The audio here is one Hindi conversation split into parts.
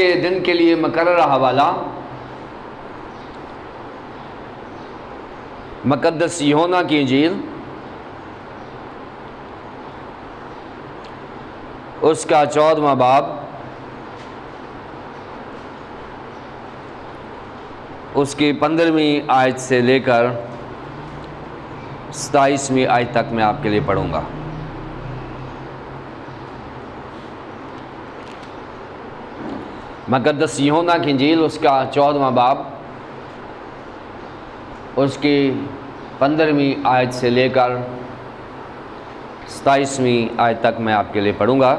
के दिन के लिए मकर हवाला। मकदस योना की झील उसका चौदवा बाब। उसकी पंद्रहवीं आयत से लेकर सताईसवीं आयत तक मैं आपके लिए पढ़ूँगा। मकदस योना की झील उसका चौदवा बाब, उसकी पंद्रहवीं आयत से लेकर सताईसवीं आयत तक मैं आपके लिए पढ़ूँगा।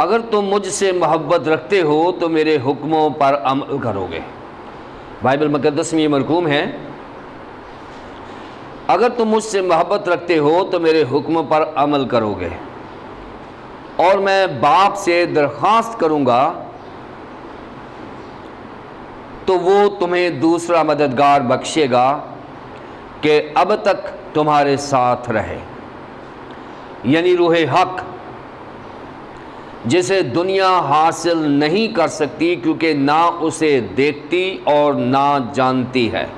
अगर तुम मुझसे मोहब्बत रखते हो तो मेरे हुक्मों पर अमल करोगे। बाइबल मुकदस में ये मरकूम है अगर तुम मुझसे मोहब्बत रखते हो तो मेरे हुक्म पर अमल करोगे। और मैं बाप से दरख्वास्त करूँगा तो वो तुम्हें दूसरा मददगार बख्शेगा कि अब तक तुम्हारे साथ रहे। यानी रूह हक, जिसे दुनिया हासिल नहीं कर सकती, क्योंकि ना उसे देखती और ना जानती है।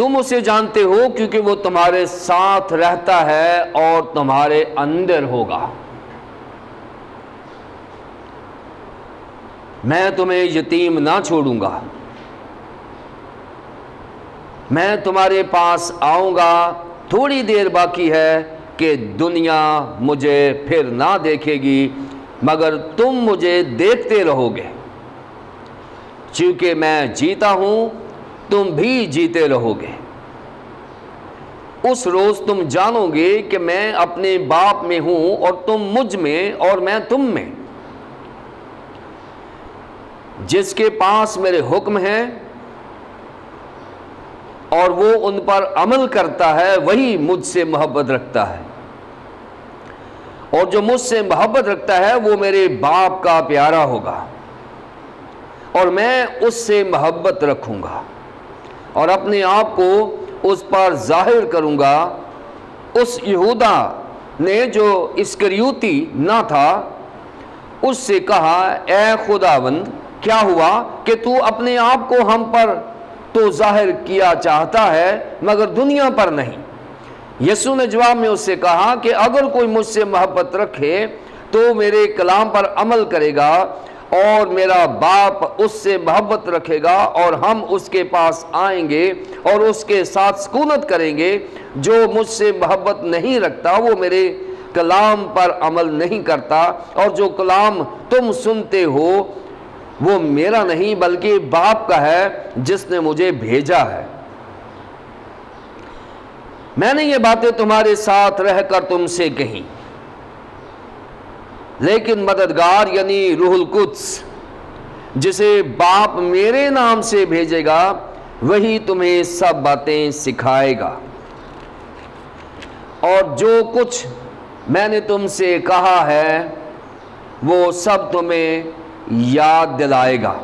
तुम उसे जानते हो क्योंकि वो तुम्हारे साथ रहता है और तुम्हारे अंदर होगा। मैं तुम्हें यतीम ना छोड़ूँगा। मैं तुम्हारे पास आऊँगा। थोड़ी देर बाकी है कि दुनिया मुझे फिर ना देखेगी, मगर तुम मुझे देखते रहोगे। क्योंकि मैं जीता हूँ तुम भी जीते रहोगे। उस रोज तुम जानोगे कि मैं अपने बाप में हूँ और तुम मुझमें और मैं तुम में। जिसके पास मेरे हुक्म हैं और वो उन पर अमल करता है, वही मुझसे मोहब्बत रखता है। और जो मुझसे मोहब्बत रखता है, वो मेरे बाप का प्यारा होगा और मैं उससे मोहब्बत रखूँगा। और अपने आप को उस पर ज़ाहिर करूँगा। उस यहूदा ने जो इसकरियूती ना था, उससे कहा, ए खुदावंद, क्या हुआ कि तू अपने आप को हम पर तो ज़ाहिर किया चाहता है, मगर दुनिया पर नहीं? यसु ने जवाब में उससे कहा कि, अगर कोई मुझसे मोहब्बत रखे तो मेरे कलाम पर अमल करेगा और मेरा बाप उससे मोहब्बत रखेगा और हम उसके पास आएँगे और उसके साथ सुकूनत करेंगे। जो मुझसे मोहब्बत नहीं रखता, वो मेरे कलाम पर अमल नहीं करता। और जो कलाम तुम सुनते हो, वो मेरा नहीं, बल्कि बाप का है, जिसने मुझे भेजा है। मैंने ये बातें तुम्हारे साथ रहकर तुमसे कही। लेकिन मददगार यानी रूहुल कुद्स, जिसे बाप मेरे नाम से भेजेगा, वही तुम्हें सब बातें सिखाएगा। और जो कुछ मैंने तुमसे कहा है, वो सब तुम्हें याद दिलाएगा।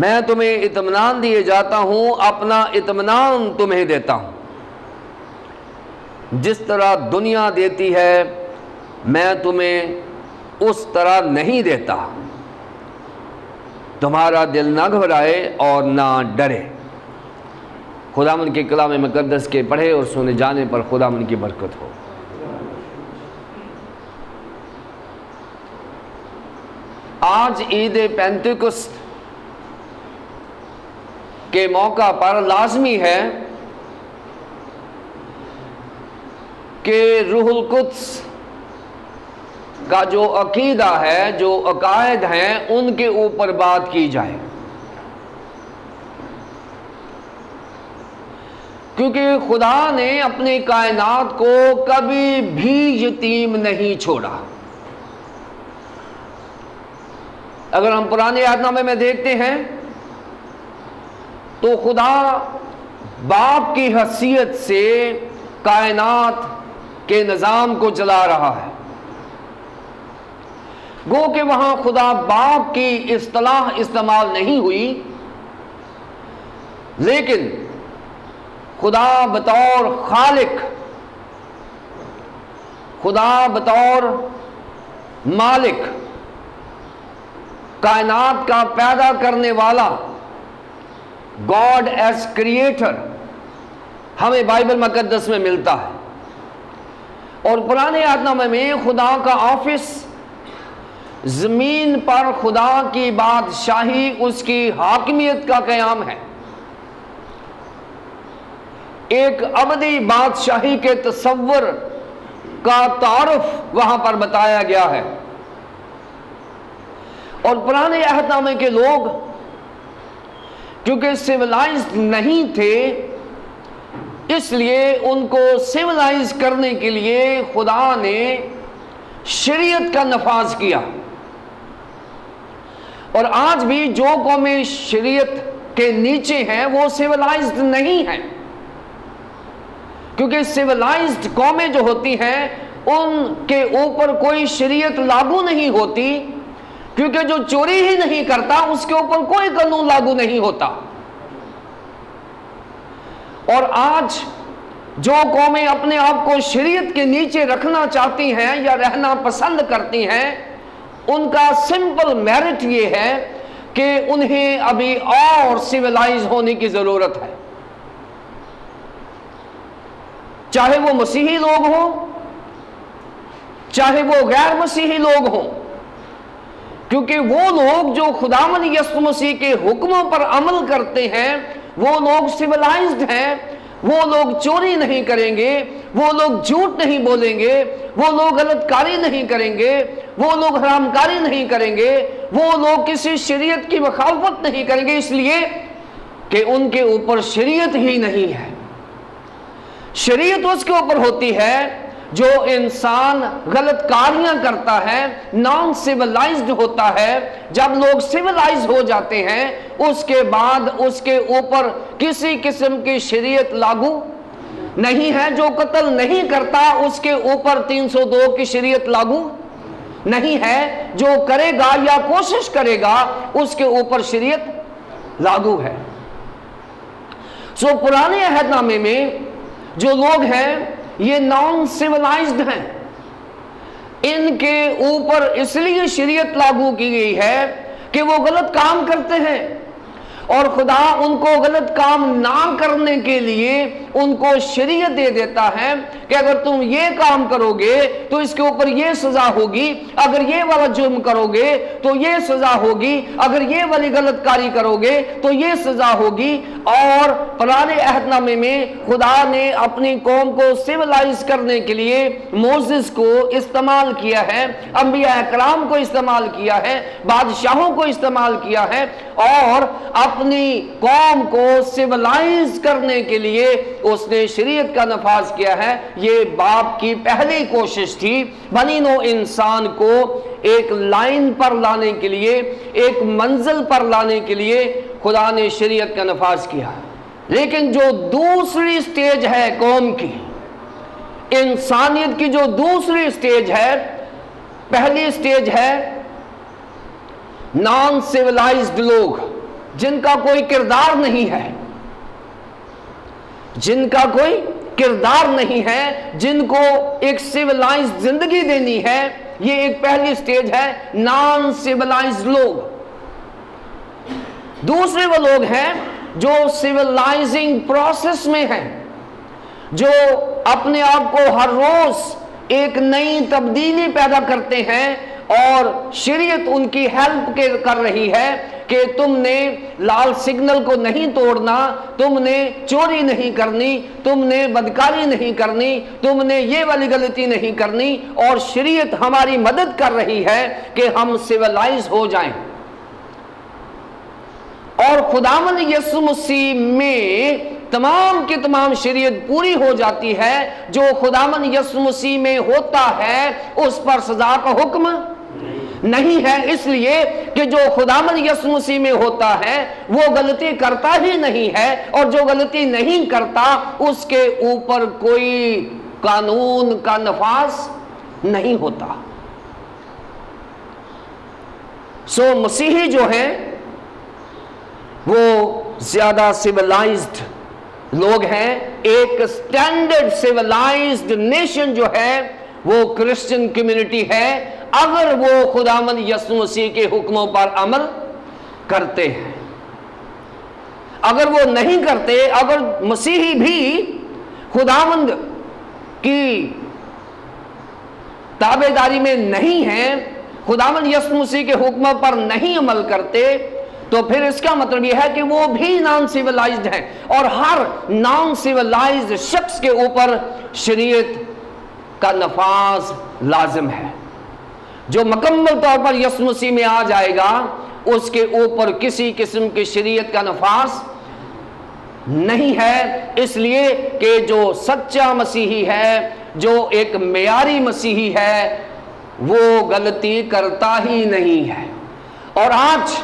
मैं तुम्हें इतमान दिए जाता हूँ, अपना इतमान तुम्हें देता हूँ। जिस तरह दुनिया देती है मैं तुम्हें उस तरह नहीं देता। तुम्हारा दिल ना घबराए और ना डरे। खुदामन के कलाम मुकदस के पढ़े और सुने जाने पर खुदामन की बरकत हो। आज ईद पैंतकुस्त के मौका पर लाजमी है कि रूहुल कुद्स का जो अकीदा है, जो अकायद हैं, उनके ऊपर बात की जाए। क्योंकि खुदा ने अपने कायनात को कभी भी यतीम नहीं छोड़ा। अगर हम पुराने यादनामे में देखते हैं तो खुदा बाप की हसीियत से कायनात के निज़ाम को चला रहा है। गो के वहाँ खुदा बाप की असलाह इस्तेमाल नहीं हुई। लेकिन खुदा बतौर खालिक, खुदा बतौर मालिक, कायनात का पैदा करने वाला गॉड एज क्रिएटर हमें बाइबल मुकदस में मिलता है। और पुराने आत्मा में खुदा का ऑफ़िस ज़मीन पर खुदा की बादशाही उसकी हाकमियत का क्याम है। एक अवधि बादशाही के तस्वर का तारफ वहाँ पर बताया गया है। और पुराने अहदनामे के लोग, क्योंकि सिविलाइज नहीं थे, इसलिए उनको सिविलाइज करने के लिए खुदा ने शरीयत का नफाज किया। और आज भी जो कौमें शरीयत के नीचे हैं, वो सिविलाइज्ड नहीं है। क्योंकि सिविलाइज्ड कौमें जो होती हैं, उनके ऊपर कोई शरीयत लागू नहीं होती, क्योंकि जो चोरी ही नहीं करता, उसके ऊपर कोई कानून लागू नहीं होता। और आज जो कौमें अपने आप को शरीयत के नीचे रखना चाहती हैं या रहना पसंद करती हैं उनका सिंपल मेरिट ये है कि उन्हें अभी और सिविलाइज होने की ज़रूरत है। चाहे वो मसीही लोग हों, चाहे वो गैर मसीही लोग हों, क्योंकि वो लोग जो खुदामन यसु मसीह के हुक्मों पर अमल करते हैं, वो लोग सिविलाइज्ड हैं, वो लोग चोरी नहीं करेंगे, वो लोग झूठ नहीं बोलेंगे, वो लोग गलतकारी नहीं करेंगे वो लोग हरामकारी नहीं करेंगे, वो लोग किसी शरीयत की मुखालफत नहीं करेंगे, इसलिए कि उनके ऊपर शरीयत ही नहीं है। शरीयत उसके ऊपर होती है जो इंसान गलत कारियाँ करता है नॉन सिविलाइज्ड होता है। जब लोग सिविलाइज हो जाते हैं, उसके बाद उसके ऊपर किसी किस्म की शरीयत लागू नहीं है, जो कत्ल नहीं करता, उसके ऊपर 302 की शरीयत लागू नहीं है, जो करेगा या कोशिश करेगा, उसके ऊपर शरीयत लागू है। सो पुराने अहदनामे में जो लोग हैं, ये नॉन सिविलाइज्ड हैं। इनके ऊपर इसलिए शरीयत लागू की गई है कि वो गलत काम करते हैं। और खुदा उनको गलत काम ना करने के लिए उनको शरीयत दे देता है कि अगर तुम ये काम करोगे तो इसके ऊपर ये सजा होगी। अगर ये वाला जुर्म करोगे तो ये सजा होगी। अगर ये वाली गलतकारी करोगे तो ये सजा होगी। और पुराने अहदनामे में खुदा ने अपनी कौम को सिविलाइज करने के लिए मोजिस को इस्तेमाल किया है, अंबिया कराम को इस्तेमाल किया है, बादशाहों को इस्तेमाल किया है और अपनी कौम को सिविलाइज करने के लिए उसने शरीयत का नफाज किया है। ये बाप की पहली कोशिश थी बनी नो इंसान को एक लाइन पर लाने के लिए, एक मंजिल पर लाने के लिए खुदा ने शरीयत का नफाज किया। लेकिन जो दूसरी स्टेज है कौम की, इंसानियत की जो दूसरी स्टेज है, पहली स्टेज है नॉन सिविलाइज्ड लोग, जिनका कोई किरदार नहीं है। जिनका कोई किरदार नहीं है, जिनको एक सिविलाइज ज़िंदगी देनी है, ये एक पहली स्टेज है नॉन सिविलाइज लोग। दूसरे वो लोग हैं जो सिविलाइजिंग प्रोसेस में हैं, जो अपने आप को हर रोज एक नई तब्दीली पैदा करते हैं और शरीयत उनकी हेल्प के कर रही है कि तुमने लाल सिग्नल को नहीं तोड़ना, तुमने चोरी नहीं करनी, तुमने बदकारी नहीं करनी, तुमने ये वाली गलती नहीं करनी और शरीयत हमारी मदद कर रही है कि हम सिविलाइज हो जाएँ। और खुदामन यसु मसीह में तमाम की तमाम शरीयत पूरी हो जाती है, जो खुदामन यसु मसीह में होता है, उस पर सजा का हुक्म नहीं है। इसलिए कि जो खुदामन यसु मसीह में होता है, वो गलती करता ही नहीं है, और जो गलती नहीं करता, उसके ऊपर कोई कानून का नफाज नहीं होता। सो मसीही जो है वो ज़्यादा सिविलाइज्ड लोग हैं। एक स्टैंडर्ड सिविलाइज्ड नेशन जो है, वो क्रिश्चियन कम्युनिटी है। अगर वो खुदामंद यसु मसीह के हुक्मों पर अमल करते हैं, अगर वो नहीं करते, अगर मसीही भी खुदामंद की ताबेदारी में नहीं है, खुदामंद यसु मसीह के हुक्म पर नहीं अमल करते तो फिर इसका मतलब यह है कि वो भी नॉन सिविलाइज्ड है और हर नॉन सिविलाइज्ड शख्स के ऊपर शरीयत का नफाज लाजिम है। जो मुकम्मल तौर पर यसु मसीह में आ जाएगा, उसके ऊपर किसी किस्म की शरीयत का नफाज नहीं है। इसलिए कि जो सच्चा मसीही है, जो एक मेयारी मसीही है, वो गलती करता ही नहीं है। और आज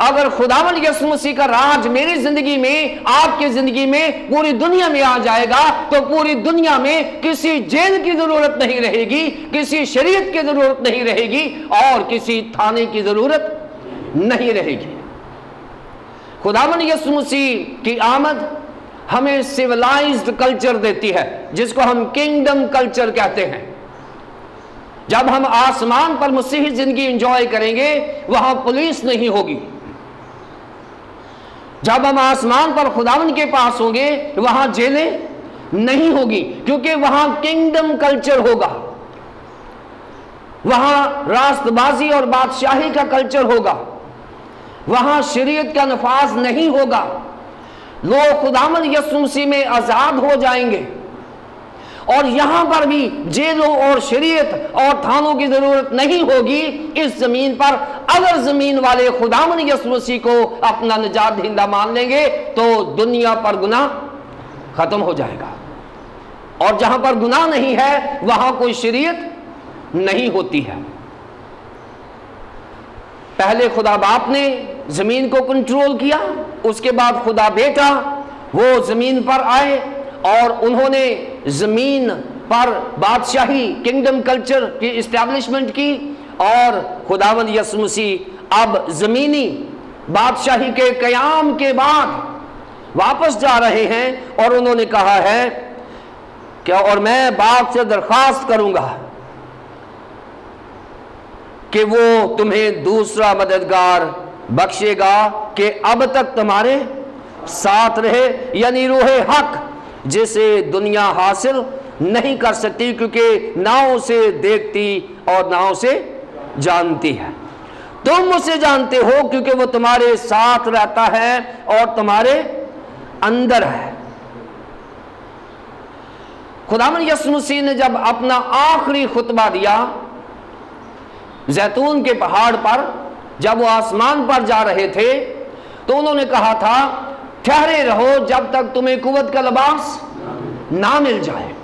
अगर खुदावन यसु मसीह का राज मेरी ज़िंदगी में, आपकी ज़िंदगी में पूरी दुनिया में आ जाएगा तो पूरी दुनिया में किसी जेल की ज़रूरत नहीं रहेगी, किसी शरीयत की ज़रूरत नहीं रहेगी और किसी थाने की ज़रूरत नहीं रहेगी। खुदावन यसु मसीह की आमद हमें सिविलाइज्ड कल्चर देती है, जिसको हम किंगडम कल्चर कहते हैं। जब हम आसमान पर मसीही ज़िंदगी एंजॉय करेंगे, वहाँ पुलिस नहीं होगी। जब हम आसमान पर खुदावन के पास होंगे वहाँ जेलें नहीं होगी, क्योंकि वहाँ किंगडम कल्चर होगा। वहाँ रास्तबाजी और बादशाही का कल्चर होगा। वहाँ शरीयत का नफाज नहीं होगा। लोग खुदामन यसुमसी में आज़ाद हो जाएँगे। और यहाँ पर भी जेलों और शरीयत और थानों की ज़रूरत नहीं होगी। इस ज़मीन पर अगर ज़मीन वाले खुदामन यसुमसी को अपना निजात दहिंदा मान लेंगे तो दुनिया पर गुना खत्म हो जाएगा। और जहाँ पर गुनाह नहीं है, वहाँ कोई शरीयत नहीं होती है। पहले खुदा बाप ने ज़मीन को कंट्रोल किया, उसके बाद खुदा बेटा वो ज़मीन पर आए और उन्होंने ज़मीन पर बादशाही किंगडम कल्चर की इस्टेब्लिशमेंट की और खुदावंद यसमुसी अब जमीनी बादशाही के कयाम के बाद वापस जा रहे हैं और उन्होंने कहा है क्या और मैं बाप से दरखास्त करूँगा कि वो तुम्हें दूसरा मददगार बख्शेगा कि अब तक तुम्हारे साथ रहे, यानी रोहे हक। जिसे दुनिया हासिल नहीं कर सकती क्योंकि ना उसे देखती और ना उसे जानती है। तुम उसे जानते हो क्योंकि वो तुम्हारे साथ रहता है और तुम्हारे अंदर है। खुदामन यसमुसी ने जब अपना आखिरी खुतबा दिया, जैतून के पहाड़ पर, जब वो आसमान पर जा रहे थे तो उन्होंने कहा था ठहरे रहो जब तक तुम्हें कुवत का लिबास ना मिल जाए।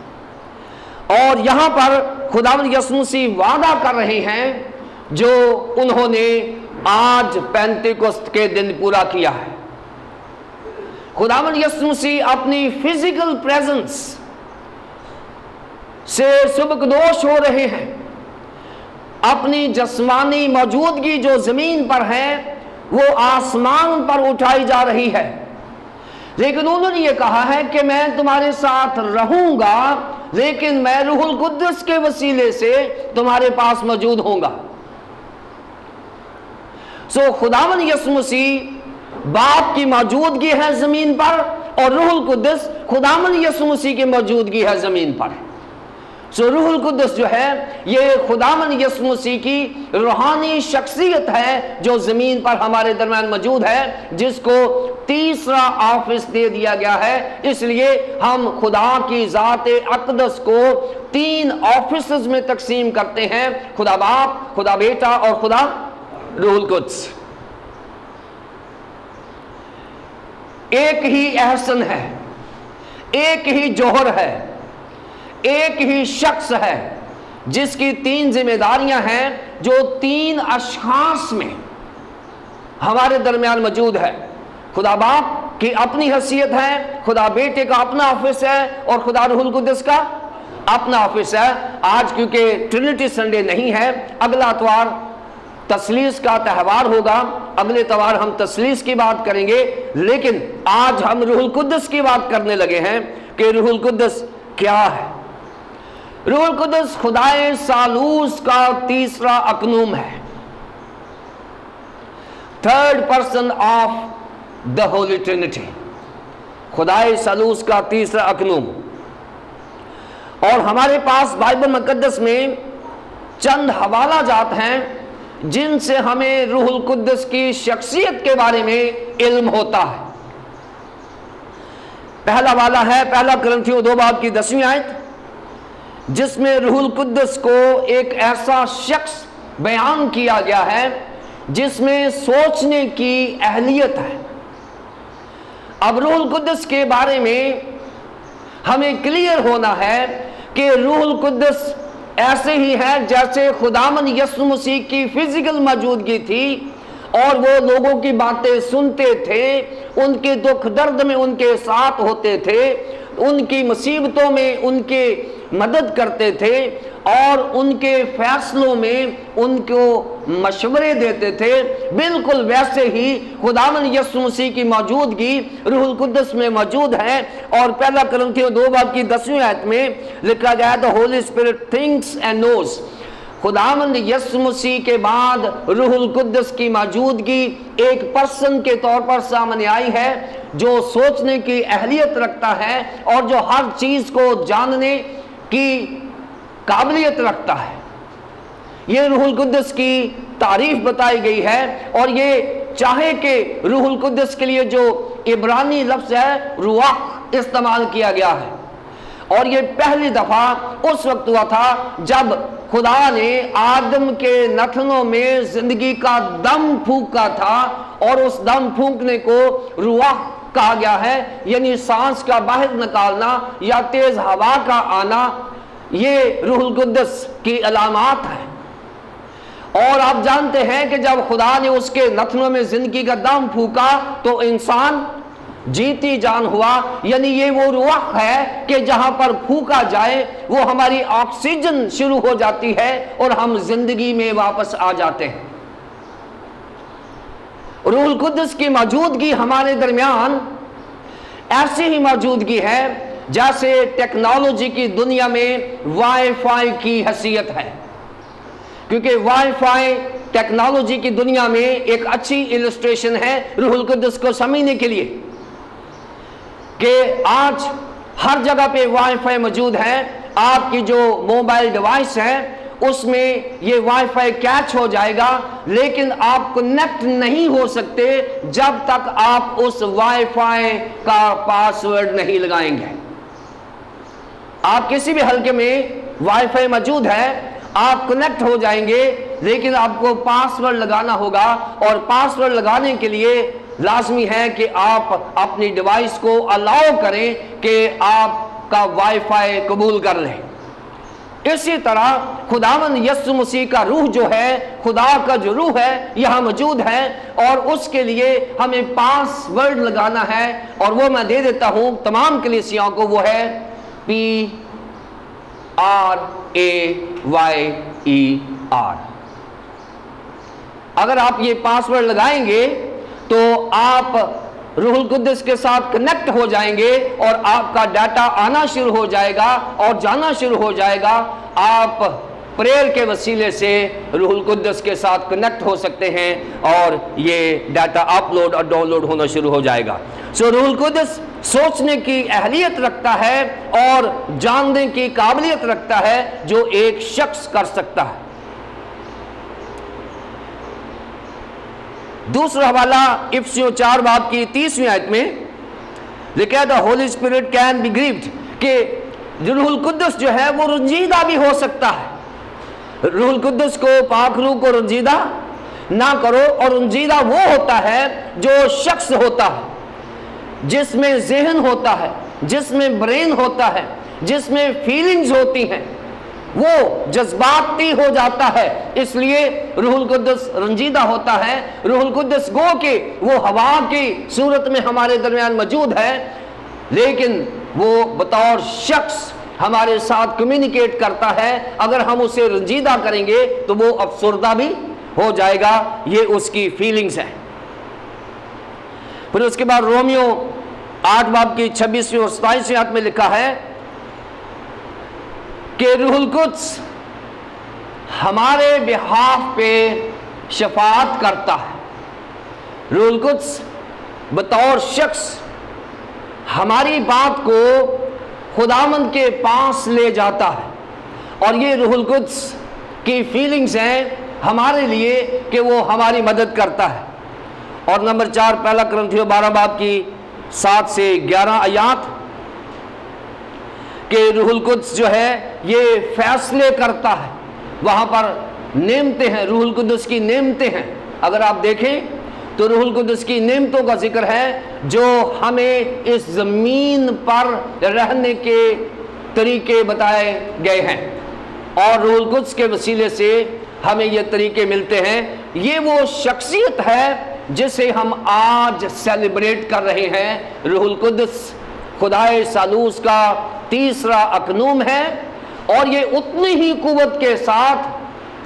और यहाँ पर खुदावन यसमुसी वादा कर रहे हैं, जो उन्होंने आज पैंतीकोस्त के दिन पूरा किया है। खुदावन यसमुसी अपनी फ़िज़िकल प्रेजेंस से सुबकदोश हो रहे हैं। अपनी जस्मानी मौजूदगी जो ज़मीन पर है, वो आसमान पर उठाई जा रही है। लेकिन उन्होंने ये कहा है कि मैं तुम्हारे साथ रहूँगा, लेकिन मैं रूहुल कुद्दस के वसीले से तुम्हारे पास मौजूद होऊँगा। सो खुदावन यसमुसी, बाप की मौजूदगी है ज़मीन पर, और रूहुल कुद्दस खुदावन यसमुसी की मौजूदगी है ज़मीन पर। सो रूहुल कुद्दस जो है, ये खुदामन यसमुसी की रूहानी शख्सियत है जो ज़मीन पर हमारे दरमियान मौजूद है, जिसको तीसरा ऑफ़िस दे दिया गया है। इसलिए हम खुदा की ज़ात अकदस को तीन ऑफ़िस में तकसीम करते हैं। खुदा बाप, खुदा बेटा और खुदा रूहुल कुद्स एक ही एहसन है, एक ही जोहर है एक ही शख्स है, जिसकी तीन जिम्मेदारियाँ हैं, जो तीन अशास में हमारे दरमियान मौजूद है। खुदा बाप की अपनी हैसियत है, खुदा बेटे का अपना ऑफ़िस है, और खुदा रुहुल कुदस का अपना ऑफ़िस है। आज क्योंकि ट्रिनिटी संडे नहीं है, अगला अतवार तसलीस का त्यौहार होगा। अगले तवार हम तसलीस की बात करेंगे, लेकिन आज हम रूहुल कुद्दस की बात करने लगे हैं कि रूहुल कुद्दस क्या है? रूहुल कुदस खुदाए सालूस का तीसरा अकनूम है। Third person of the Holy Trinity खुदाए सालूस का तीसरा अकनूम। और हमारे पास बाइबल मुकद्दस में चंद हवाला जात हैं, जिनसे हमें रूहुल कुद्दस की शख्सियत के बारे में इल्म होता है। पहला वाला है, पहला ग्रंथियों दो बाब की दसवीं आयत। जिसमें रूहुल कुद्दस को एक ऐसा शख्स बयान किया गया है, जिसमें सोचने की अहलियत है। अब रूहुल कुद्दस के बारे में हमें क्लियर होना है कि रूहुल कुद्दस ऐसे ही है जैसे खुदामन यसु मसीह की फ़िज़िकल मौजूदगी थी और वो लोगों की बातें सुनते थे, उनके दुख दर्द में उनके साथ होते थे, उनकी मुसीबतों में उनके मदद करते थे और उनके फैसलों में उनको मशवरे देते थे। बिल्कुल वैसे ही खुदावन यसु मसीह की मौजूदगी रूहुल कुद्दस में मौजूद है और पहला करंथियों दो बाब की दसवीं आयत में लिखा गया the Holy Spirit thinks and knows. खुदामंद यसु मसीह के बाद रूहुल कुद्दस की मौजूदगी एक पर्सन के तौर पर सामने आई है, जो सोचने की अहलियत रखता है और जो हर चीज़ को जानने की काबिलियत रखता है। ये रूहुल कुद्दस की तारीफ़ बताई गई है और ये चाहे कि रूहुल कुद्दस के लिए जो इब्रानी लफ्ज है, रुआख इस्तेमाल किया गया है। और ये पहली दफ़ा उस वक्त हुआ था जब खुदा ने आदम के नथनों में ज़िंदगी का दम फूका था और उस दम फूकने को रुआख कहा गया है, यानी सांस का बाहर निकालना या तेज हवा का आना, ये रूहुल कुद्दस की अलामत है। और आप जानते हैं कि जब खुदा ने उसके नथनों में ज़िंदगी का दम फूका तो इंसान जीती जान हुआ, यानी ये वो रुख है कि जहाँ पर फूका जाए, वो हमारी ऑक्सीजन शुरू हो जाती है और हम ज़िंदगी में वापस आ जाते हैं। रूल कुद्दस की मौजूदगी हमारे दरमियान ऐसी ही मौजूदगी है जैसे टेक्नोलॉजी की दुनिया में वाईफाई की हैसियत है। क्योंकि वाईफाई टेक्नोलॉजी की दुनिया में एक अच्छी इलस्ट्रेशन है रूहुल कुद्दस को समझने के लिए कि आज हर जगह पे वाईफाई मौजूद है। आपकी जो मोबाइल डिवाइस है उसमें ये वाईफाई कैच हो जाएगा, लेकिन आप कनेक्ट नहीं हो सकते जब तक आप उस वाईफाई का पासवर्ड नहीं लगाएँगे। आप किसी भी हल्के में वाईफाई मौजूद है, आप कनेक्ट हो जाएँगे, लेकिन आपको पासवर्ड लगाना होगा और पासवर्ड लगाने के लिए लाजमी है कि आप अपनी डिवाइस को अलाउ करें कि आपका वाईफाई कबूल कर लें। इसी तरह खुदावन यसु मसीह का रूह जो है, खुदा का जो रूह है, यहाँ मौजूद है और उसके लिए हमें पासवर्ड लगाना है और वो मैं दे देता हूँ तमाम कलिसियाओं को, वो है P R A Y E R अगर आप ये पासवर्ड लगाएँगे तो आप रूहुल कुद्दस के साथ कनेक्ट हो जाएँगे और आपका डाटा आना शुरू हो जाएगा और जाना शुरू हो जाएगा। आप प्रेयर के वसीले से रूहुल कुद्दस के साथ कनेक्ट हो सकते हैं और ये डाटा अपलोड और डाउनलोड होना शुरू हो जाएगा। सो रूहुल कुद्दस सोचने की अहलियत रखता है और जानने की काबिलियत रखता है जो एक शख्स कर सकता है। दूसरा हवाला, इफ्सियो चार बाब की तीसवीं आयत में, लिखा the Holy Spirit can be grieved कि रूहुल जो है, वो रंजीदा भी हो सकता है। रूहुल को पाक रूह को रंजीदा ना करो, और रंजीदा वो होता है जो शख्स होता है, जिसमें जहन होता है, जिसमें ब्रेन होता है, जिसमें फीलिंग्स होती हैं। वो जज्बाती हो जाता है। इसलिए रूहुल कुद्दस रंजीदा होता है। रूहुल कुद्दस गो के, वो हवा की सूरत में हमारे दरमियान मौजूद है। लेकिन वो बतौर शख्स हमारे साथ कम्युनिकेट करता है। अगर हम उसे रंजीदा करेंगे तो वो अफसरदा भी हो जाएगा। ये उसकी फीलिंग्स है। फिर उसके बाद रोमियो आठ बाब की छब्बीसवीं और सताइसवीं हाथ में लिखा है कि रूहुल कुछ हमारे बिहाफ पे शफात करता है। रूहुल कुछ बतौर शख्स, हमारी बात को खुदामंद के पास ले जाता है। और ये रूहुल कुछ की फीलिंग्स हैं हमारे लिए कि वो हमारी मदद करता है। और नंबर चार, पहला क्रंथियो बारह बाब की सात से ग्यारह आयात। के रूहुल कुद्स जो है, ये फैसले करता है। वहाँ पर नेमते हैं, रूहुल कुद्स की नेमते हैं। अगर आप देखें तो रूहुल कुद्स की नेमतों का ज़िक्र है, जो हमें इस ज़मीन पर रहने के तरीके बताए गए हैं। और रूहुल कुद्स के वसीले से हमें ये तरीके मिलते हैं। ये वो शख्सियत है, जिसे हम आज सेलिब्रेट कर रहे हैं, रूहुल कुद्स खुदाए सालूस का तीसरा अकनूम है, और ये उतनी ही कुवत के साथ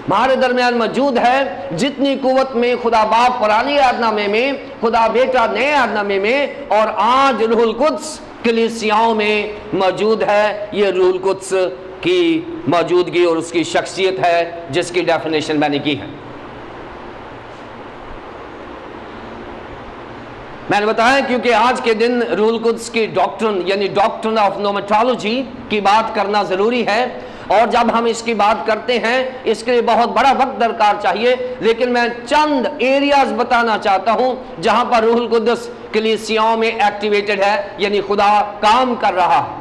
हमारे दरमियान मौजूद है, जितनी कुवत में खुदा बाप पुरानी आदनामे में, खुदा बेटा नए आदनामे में, और आज रूहुल कुद्स कलिसियाओं में मौजूद है। ये रूहुल कुद्स की मौजूदगी और उसकी शख्सियत है, जिसकी डेफिनेशन मैंने की है। मैंने बताया क्योंकि आज के दिन रूल कुद्स की डॉक्टर यानी डॉक्टर ऑफ़ नोमेट्रोलॉजी की बात करना ज़रूरी है। और जब हम इसकी बात करते हैं, इसके लिए बहुत बड़ा वक्त दरकार चाहिए। लेकिन मैं चंद एरियाज़ बताना चाहता हूँ, जहाँ पर रूहुल कुदस कलीसियाओं में एक्टिवेटेड है, यानी खुदा काम कर रहा। है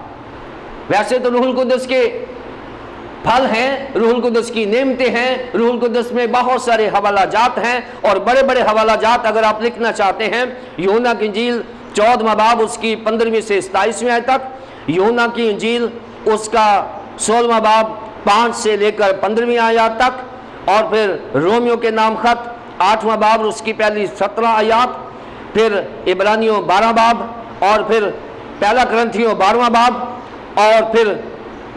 वैसे तो रूहुल कुदस के फल हैं, रूहुल कुदस की नेमते हैं, रूहुल कुदस में बहुत सारे हवाला जात हैं और बड़े बड़े हवाला जात अगर आप लिखना चाहते हैं योना की झील चौदहवा बाब उसकी पंद्रहवीं से सताईसवीं आय तक योना की झील उसका सोलवा बाब पाँच से लेकर पंद्रहवीं आयात तक और फिर रोमियो के नाम खत, आठवां बाब उसकी पहली सत्रह आयात, फिर इब्रानियों बारह बाब और फिर पहला ग्रंथियों बारहवा बाब और फिर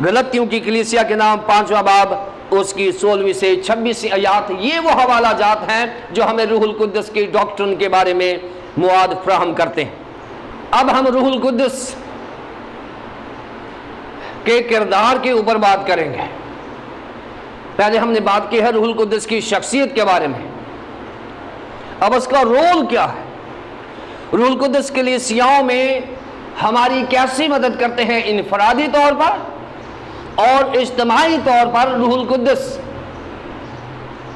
गलतियों की? कलीसिया के नाम पांचवा बाब, उसकी सोलहवीं से छब्बीसवीं आयात, ये वो हवाला जात हैं जो हमें रूहुल कुद्दस की डॉक्ट्रिन के बारे में मुआद फ्राहम करते हैं। अब हम रूहुल कुद्दस के किरदार के ऊपर बात करेंगे। पहले हमने बात की है रूहुल कुद्दस की शख्सियत के बारे में। अब उसका रोल क्या है? रूहुल कुद्दस के लिए सियाओं में हमारी कैसी मदद करते हैं? इनफरादी तौर पर और इज्तमाही तौर पर रूहुल कुद्दस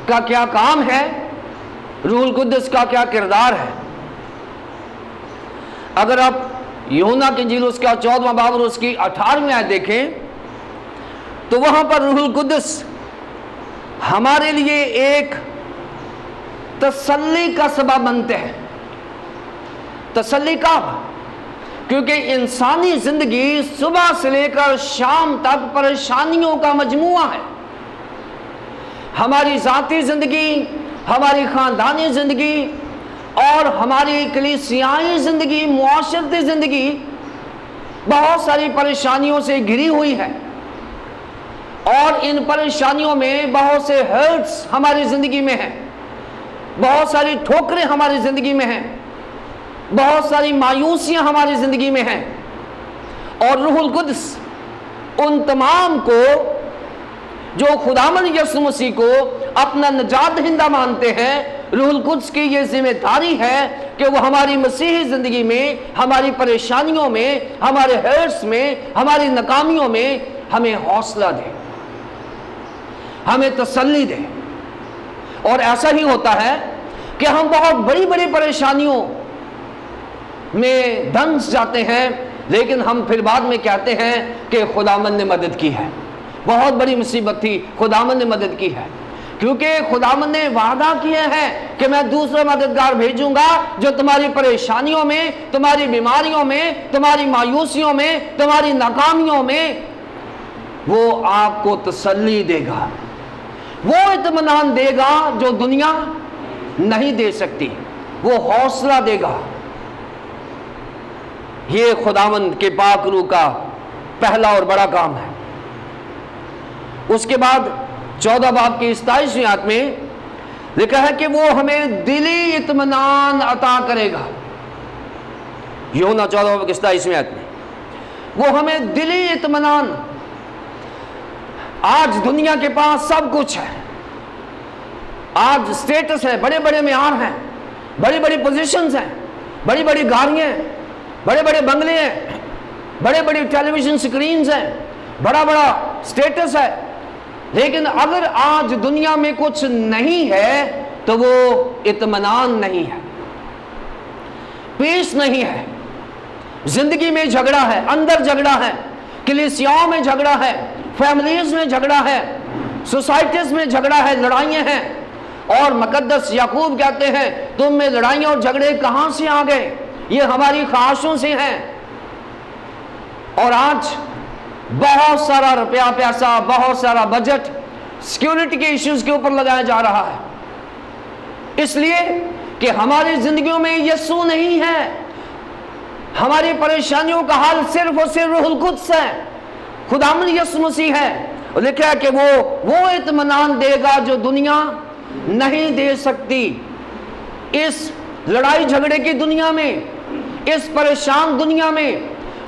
का क्या काम है? रूहुल कुद्दस का क्या किरदार है? अगर आप यूना के जिल उसका चौदवा बाबर, उसकी अठारहवीं आय देखें तो वहाँ पर रूहुल कुद्दस हमारे लिए एक तसल्ली का सबब बनते हैं। तसल्ली का क्योंकि इंसानी ज़िंदगी सुबह से लेकर शाम तक परेशानियों का मजमुआ है। हमारी ज़ाती ज़िंदगी, हमारी ख़ानदानी ज़िंदगी और हमारी कलीसियाई ज़िंदगी, मुआशरती ज़िंदगी बहुत सारी परेशानियों से घिरी हुई है। और इन परेशानियों में बहुत से हर्ट्स हमारी ज़िंदगी में हैं। बहुत सारी ठोकरें हमारी ज़िंदगी में हैं। बहुत सारी मायूसियाँ हमारी ज़िंदगी में हैं। और रूहुल कुद्स उन तमाम को, जो खुदामन यसु मसीह को अपना नजात हिंदा मानते हैं, रूहुल कुद्स की ये ज़िम्मेदारी है कि वो हमारी मसीही ज़िंदगी में, हमारी परेशानियों में, हमारे हर्ट्स में, हमारी नाकामियों में हमें हौसला दे। हमें तसल्ली दे। और ऐसा ही होता है कि हम बहुत बड़ी बड़ी परेशानियों में दंस जाते हैं, लेकिन हम फिर बाद में कहते हैं कि खुदामन ने मदद की है। बहुत बड़ी मुसीबत थी खुदामन ने मदद की है। क्योंकि खुदामन ने वादा किए हैं कि मैं दूसरा मददगार भेजूँगा जो तुम्हारी परेशानियों में, तुम्हारी बीमारियों में, तुम्हारी मायूसियों में, तुम्हारी नाकामियों में, वो आपको तसल्ली देगा। वो इतमान देगा जो दुनिया नहीं दे सकती, वो हौसला देगा। ये खुदावंद के पाकरू का पहला और बड़ा काम है। उसके बाद चौदह बाब की सताइसवीं आत में लिखा है कि वो हमें दिली इतमान अता करेगा। योना चौदह किस्ता इसमें में, वो हमें दिली इतमान आज दुनिया के पास सब कुछ है। आज स्टेटस है बड़े बड़े म्यार हैं बड़ी बड़ी पोजीशंस हैं बड़ी बड़ी गाड़ियाँ बड़े बड़े बंगले हैं बड़े बड़े टेलीविज़न स्क्रीन हैं बड़ा बड़ा स्टेटस है। लेकिन अगर आज दुनिया में कुछ नहीं है तो वो इतमान नहीं है। पीस नहीं है। ज़िंदगी में झगड़ा है, अंदर झगड़ा है, कलिसियाओं में झगड़ा है फैमिलीज़ में झगड़ा है सोसाइटीज में झगड़ा है, लड़ाइयाँ हैं। और मकदस याकूब कहते हैं, तुम में लड़ाइयाँ और झगड़े कहाँ से आ गए? ये हमारी ख्वाहिशों से हैं। और आज बहुत सारा रुपया पैसा बहुत सारा बजट सिक्योरिटी के इश्यूज़ के ऊपर लगाया जा रहा है। इसलिए कि हमारी जिंदगियों में यस्सु नहीं है। हमारी परेशानियों का हाल सिर्फ़ और सिर्फ़ रुहुल कुद्स है। खुदामन यसु मसीह है। लिखा है कि वो वो इतमान देगा जो दुनिया नहीं दे सकती। इस लड़ाई झगड़े की दुनिया में इस परेशान दुनिया में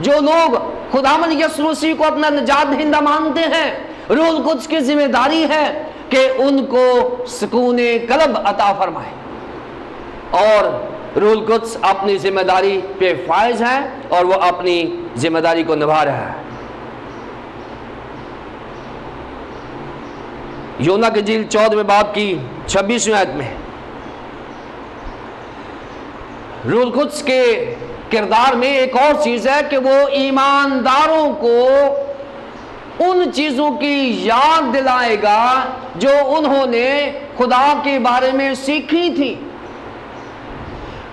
जो लोग खुदामन यसु मसीह को अपना निजात हिंदा मानते हैं रूल कुछ की ज़िम्मेदारी है कि उनको सुकून कलब अता फरमाए। और रूल कुछ अपनी ज़िम्मेदारी पे फायज है और वो अपनी ज़िम्मेदारी को निभा रहा है। योना के झील चौदहवें बाप की छब्बीसवीं आयत में रूल कुछ के किरदार में एक और चीज़ है कि वो ईमानदारों को उन चीज़ों की याद दिलाएगा जो उन्होंने खुदा के बारे में सीखी थी।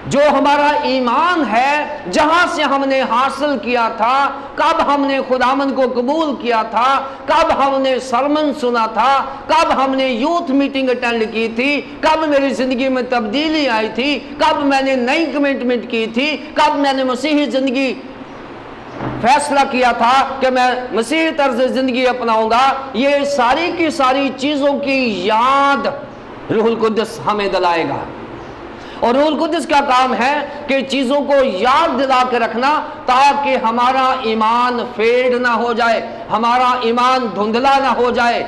जो हमारा ईमान है, जहाँ से हमने हासिल किया था, कब हमने खुदामन को कबूल किया था, कब हमने सरमन सुना था, कब हमने यूथ मीटिंग अटेंड की थी, कब मेरी ज़िंदगी में तब्दीली आई थी, कब मैंने नई कमिटमेंट की थी, कब मैंने मसीही ज़िंदगी फैसला किया था कि मैं मसीह तर्ज ज़िंदगी अपनाऊँगा, ये सारी की सारी चीज़ों की याद रूहुल कुद्दस हमें दिलाएगा। और कुदस का काम है कि चीज़ों को याद दिला के रखना ताकि हमारा ईमान फेड ना हो जाए, हमारा ईमान धुंधला ना हो जाए।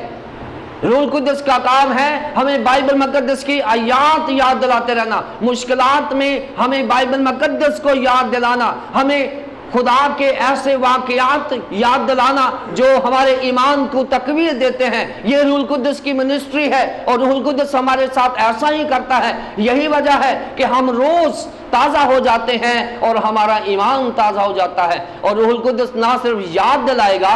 रूल कुदस का काम है हमें बाइबल मुकदस की आयात याद दिलाते रहना, मुश्किलात में हमें बाइबल मुकदस को याद दिलाना, हमें खुदा के ऐसे वाकयात याद दिलाना जो हमारे ईमान को तकवीर देते हैं। ये रूल कुदस की मिनिस्ट्री है और रूल कुदस हमारे साथ ऐसा ही करता है। यही वजह है कि हम रोज ताज़ा हो जाते हैं और हमारा ईमान ताज़ा हो जाता है। और रूहुल कुदस ना सिर्फ़ याद दिलाएगा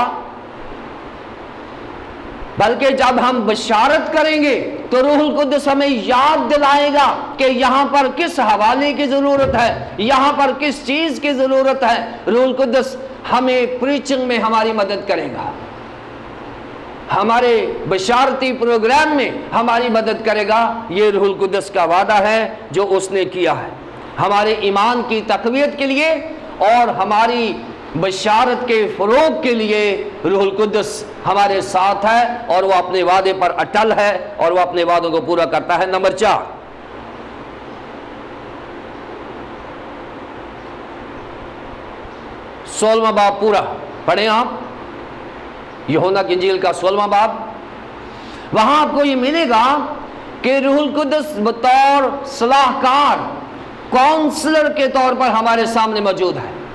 बल्कि जब हम बशारत करेंगे तो रूहुल कुदस हमें याद दिलाएगा कि यहाँ पर किस हवाले की ज़रूरत है, यहाँ पर किस चीज़ की ज़रूरत है। रूहुल कुदस हमें प्रीचिंग में हमारी मदद करेगा। हमारे बशारती प्रोग्राम में हमारी मदद करेगा। ये रूहुल कुदस का वादा है जो उसने किया है। हमारे ईमान की तकवीत के लिए और हमारी बशारत के फ़रोग के लिए रूहुल कुदस हमारे साथ है और वह अपने वादे पर अटल है और वह अपने वादों को पूरा करता है। नंबर चार। सोलवा बाब पूरा। पढ़े आप? यहोना की इंजील का सोलवा बाब। वहाँ आपको ये मिलेगा कि रूहुल कुदस बतौर सलाहकार, काउंसलर के तौर पर हमारे सामने मौजूद है।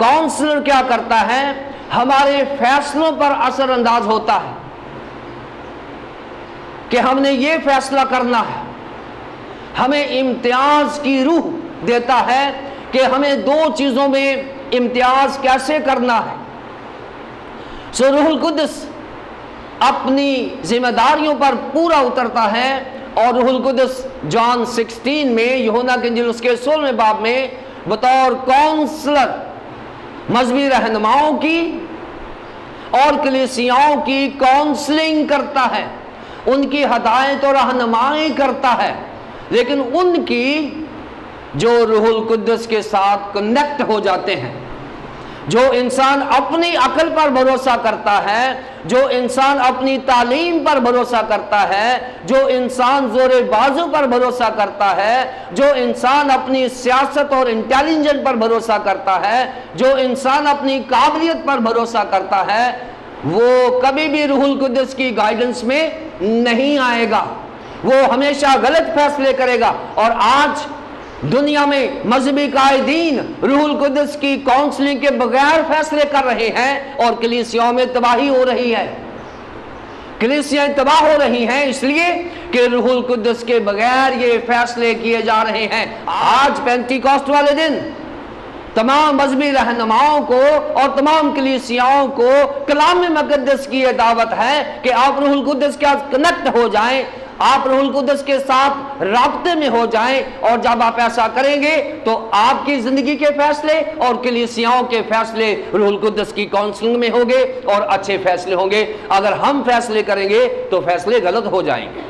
काउंसलर क्या करता है? हमारे फैसलों पर असरअंदाज होता है कि हमने ये फैसला करना है। हमें इम्तियाज़ की रूह देता है कि हमें दो चीज़ों में इम्तियाज़ कैसे करना है। सो रूहुल कुदस अपनी जिम्मेदारियों पर पूरा उतरता है और रूहुल कुदस जॉन 16 में, यहोना के उसके सोलहवें बाब में, बतौर काउंसलर मजहबी रहनुमाओं की और कलेसियाओं की काउंसलिंग करता है। उनकी हदायत और रहनुमाई करता है। लेकिन उनकी जो रूहुल कुद्दस के साथ कनेक्ट हो जाते हैं जो इंसान अपनी अकल पर भरोसा करता है, जो इंसान अपनी तालीम पर भरोसा करता है, जो इंसान ज़ोर बाजू पर भरोसा करता है, जो इंसान अपनी सियासत और इंटेलिजेंस पर भरोसा करता है, जो इंसान अपनी काबिलियत पर भरोसा करता है, वो कभी भी रूहुल कुदस की गाइडेंस में नहीं आएगा। वो हमेशा गलत फैसले करेगा और आज दुनिया में मजहबी कायदीन रूहुल कुदस की काउंसलिंग के बगैर फैसले कर रहे हैं और कलीसियाओं में तबाही हो रही है। कलीसियाएँ तबाह हो रही हैं इसलिए कि रूहुल कुदस के बगैर ये फैसले किए जा रहे हैं। आज पैंती कॉस्ट वाले दिन, तमाम मजहबी रहनुमाओं को और तमाम कलीसियाओं को कलाम मकदस की यह दावत है कि आप रूहुल कुदस के साथ कनेक्ट हो जाएँ आप रूहुल कुदस के साथ रबते में हो जाएँ और जब आप ऐसा करेंगे तो आपकी ज़िंदगी के फैसले और कलीसियाओं के फैसले रूहुल कुदस की काउंसलिंग में होंगे और अच्छे फैसले होंगे। अगर हम फैसले करेंगे तो फैसले गलत हो जाएँगे।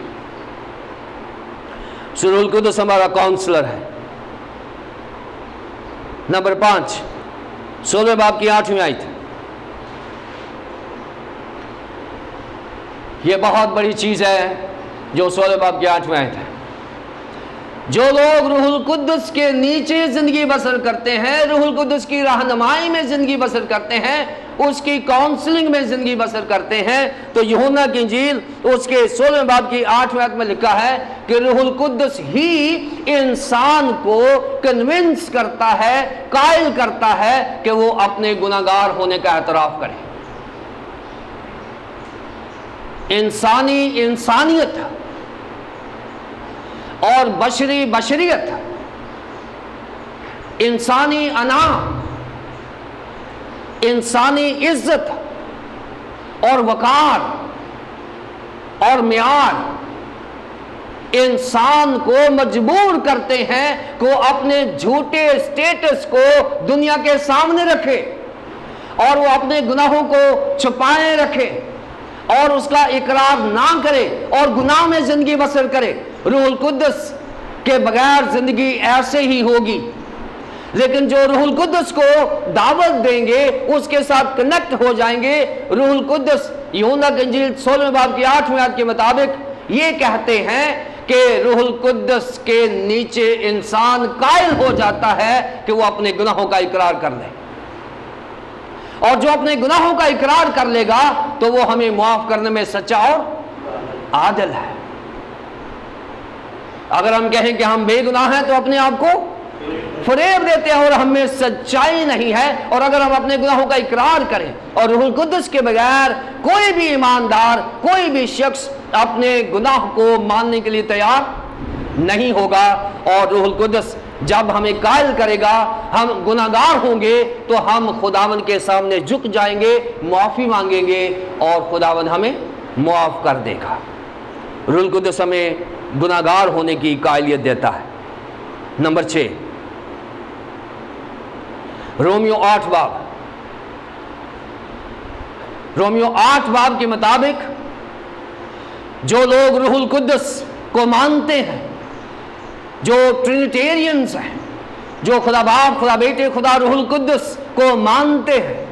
कुदस हमारा काउंसलर है। नंबर पाँच सोलह बाप की आठवीं आई थी। ये बहुत बड़ी चीज़ है। जो सोलह बाब के आठवें आयत है जो लोग रूहुल के नीचे ज़िंदगी बसर करते हैं, रूहुल की रहनुमाई में ज़िंदगी बसर करते हैं, उसकी काउंसलिंग में ज़िंदगी बसर करते हैं तो यहुना की झील उसके सोलह बाब की आठवें में लिखा है कि रूहुल कुद्दुस ही इंसान को कन्विंस करता है, कायल करता है कि वो अपने गुनागार होने का एतराफ़ करे। इंसानी इंसानियत और बशरी बशरियत इंसानी अना, इंसानी इज़्ज़त और वकार, और म्यार, इंसान को मजबूर करते हैं को अपने झूठे स्टेटस को दुनिया के सामने रखे और वो अपने गुनाहों को छुपाए रखे। और उसका इकरार ना करे और गुनाह में ज़िंदगी बसर करे। रूहुल कुद्दस के बगैर ज़िंदगी ऐसे ही होगी। लेकिन जो रूहुल कुद्दस को दावत देंगे, उसके साथ कनेक्ट हो जाएँगे। रूहुल कुद्दस यूना गंजील सोलह बाब की आठवीं याद के मुताबिक ये कहते हैं कि रूहुल कुद्दस के नीचे इंसान कायल हो जाता है कि वो अपने गुनाहों का इकरार कर ले। और जो अपने गुनाहों का इकरार कर लेगा तो वो हमें माफ़ करने में सच्चा और आदल है। अगर हम कहें कि हम बेगुनाह हैं तो अपने आप को फरेब देते हैं और हमें सच्चाई नहीं है। और अगर हम अपने गुनाहों का इकरार करें और रूहुल कुद्दस के बगैर कोई भी ईमानदार, कोई भी शख्स अपने गुनाह को मानने के लिए तैयार नहीं होगा, और रूहुल कुद्दस जब हमें कायल करेगा, हम गुनागार होंगे तो हम खुदावन के सामने झुक जाएँगे मुआफ़ी मांगेंगे और खुदावन हमें मुआफ़ कर देगा। रुल कुदस हमें गुनागार होने की कायलियत देता है। नंबर छ। रोमियो आठ बाब। रोमियो आठ बाब के मुताबिक जो लोग रूहुल कुद्दस को मानते हैं जो ट्रिनिटेरियंस हैं, जो खुदा बाप, खुदा बेटे, खुदा रूहुल कुद्दस को मानते हैं,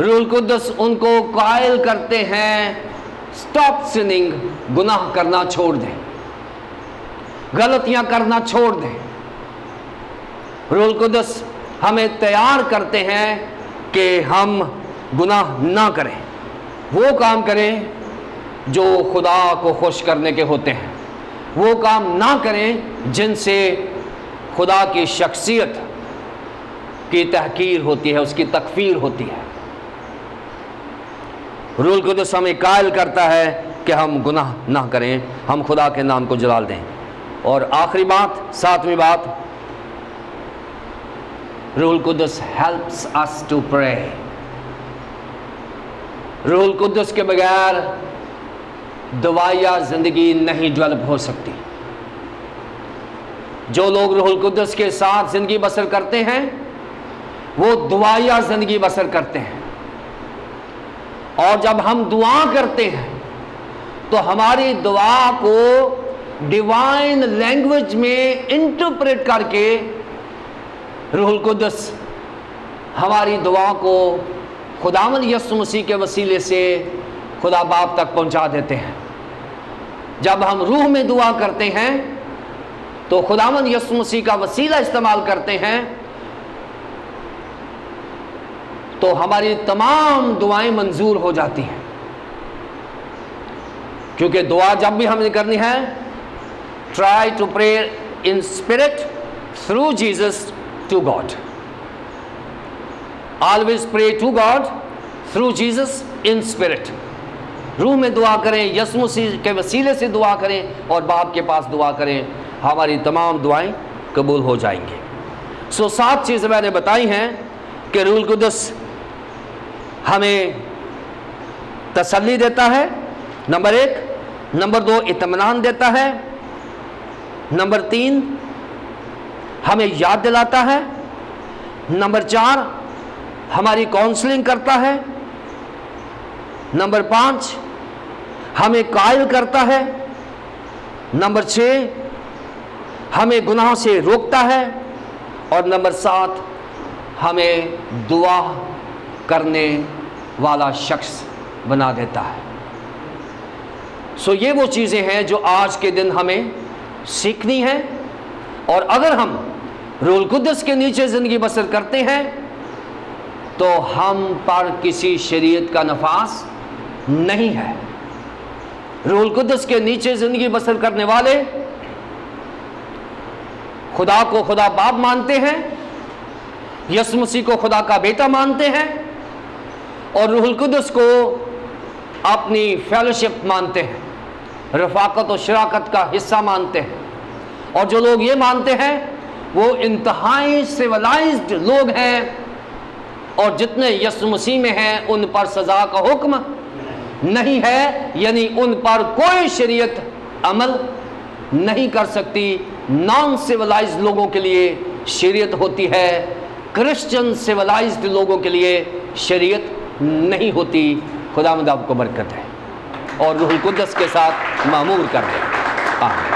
रूहुल कुद्दस उनको कायल करते हैं स्टॉप सिनिंग गुनाह करना छोड़ दें, गलतियाँ करना छोड़ दें। रूहुल कुद्दस हमें तैयार करते हैं कि हम गुनाह ना करें, वो काम करें जो खुदा को खुश करने के होते हैं। वो काम ना करें जिनसे खुदा की शख्सियत की तहकीर होती है, उसकी तकफीर होती है। रूल को तो हमें कायल करता है कि हम गुनाह ना करें, हम खुदा के नाम को जलाल दें। और आखिरी बात, सातवीं बात, रूल कुदस हेल्प्स अस टू प्रे रूल कुदस के बगैर दवाइया ज़िंदगी नहीं डेवलप हो सकती। जो लोग रूहुल कुदस के साथ ज़िंदगी बसर करते हैं, वो दुआया ज़िंदगी बसर करते हैं। और जब हम दुआ करते हैं तो हमारी दुआ को डिवाइन लैंग्वेज में इंटरप्रेट करके रूहुल कुदस हमारी दुआ को खुदामद यसु मसीह के वसीले से खुदा बाप तक पहुँचा देते हैं। जब हम रूह में दुआ करते हैं तो खुदामद यसु मसीह का वसीला इस्तेमाल करते हैं तो हमारी तमाम दुआएँ मंजूर हो जाती हैं। क्योंकि दुआ जब भी हमें करनी है try to pray in spirit through Jesus to God always pray to God through Jesus in spirit रूह में दुआ करें यसमुसी के वसीले से दुआ करें और बाप के पास दुआ करें। हमारी तमाम दुआएँ कबूल हो जाएँगी। सो सात चीज़ें मैंने बताई हैं कि रूल कुदस हमें तसल्ली देता है, नंबर एक। नंबर दो इतमान देता है। नंबर तीन, हमें याद दिलाता है। नंबर चार, हमारी काउंसलिंग करता है। नंबर पाँच, हमें कायल करता है। नंबर छ हमें गुनाह से रोकता है। और नंबर सात, हमें दुआ करने वाला शख्स बना देता है। सो ये वो चीज़ें हैं जो आज के दिन हमें सीखनी है। और अगर हम रूल कुदस के नीचे ज़िंदगी बसर करते हैं तो हम पर किसी शरीयत का नफास नहीं है। रूल कुदस के नीचे ज़िंदगी बसर करने वाले खुदा को खुदा बाप मानते हैं यस मसीह को खुदा का बेटा मानते हैं और रूहुल कुदस को अपनी फेलोशिप मानते हैं, रफाकत और शराकत का हिस्सा मानते हैं। और जो लोग ये मानते हैं, वो इंतहाई सिविलाइज्ड लोग हैं और जितने यसु मसीह में हैं, उन पर सज़ा का हुक्म नहीं है, यानी उन पर कोई शरीयत अमल नहीं कर सकती। नॉन सिविलाइज लोगों के लिए शरीयत होती है। क्रिश्चियन सिविलाइज्ड लोगों के लिए शरीयत नहीं होती। खुदा आपको बरकत है और रूहुल कुदस के साथ मामूर कर दें।